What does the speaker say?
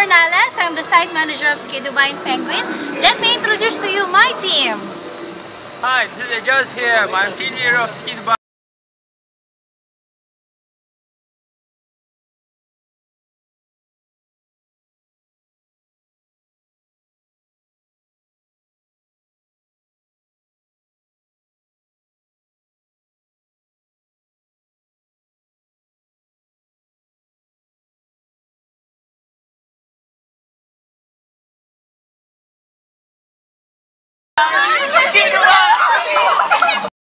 Bernales. I'm the site manager of Ski Dubai and Penguin. Let me introduce to you my team. Hi, this is Josh here. I'm team leader of Ski Dubai.